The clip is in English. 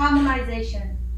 harmonization.